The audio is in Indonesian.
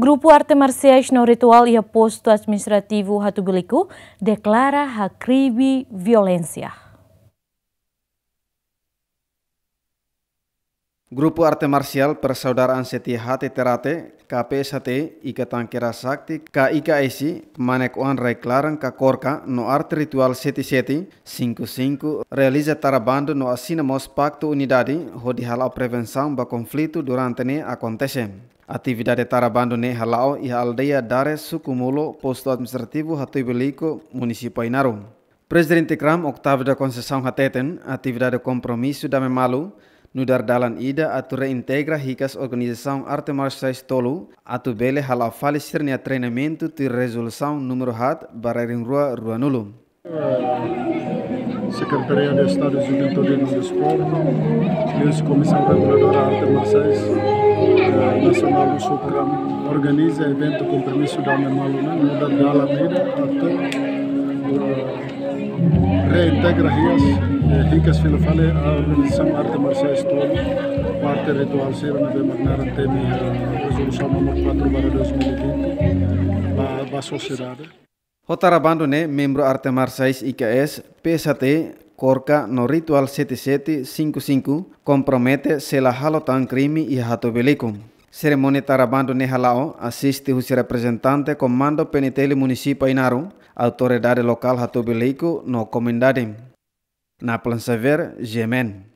Grupo Arte Marciais no Ritual e Posto Administrativo Ratubilico declara a crime violência. Grupo Arte Marcial Persaudaraan Setia Hati Terate, KPSHT, Ika Tangkera Sakti, KIKSI, Manek Wan Reclaran Kakorka, no Arte Ritual Seti Seti, 55, realiza tarabando no assinamos Pacto Unidade, hodi halau prevenção ba conflito durante ne acontece. Atividade tarabando ne halau e aldeia Dare Sukumulo, posto administrativo Hatuibelico, município Inaru. Presidente Kram, Octavio da Conceição Hateten, atividade compromisso da Memalu, no dar dalan ida atu reintegra hikas organização arte marciais tolu atu bele hala falisir nia treinamento de resolução número hat bararing rua rua nulu. Secretaria de Estado de Juventude e Desporto, e Comissão Reguladora Arte Marciais Nacional do Sucram organiza evento com permisso da Memaluna no dar dalan ida atu integreras internationale eh, fallet av samarbete marsial stål, parte ritual sirene de magnaren temi eh, resolution nummer 4 bara 2020 ba, ba sociedade. Hotara bandone membro arte marciais IKS PST Corca no ritual 7755 compromete se la halotan crime y hatobelicum. Ceremonia tarabando nehalao asiste o representante comando penitele municipio Inaru autoridade local Hatobilico no Comendade. Na Plansaver, Gemen.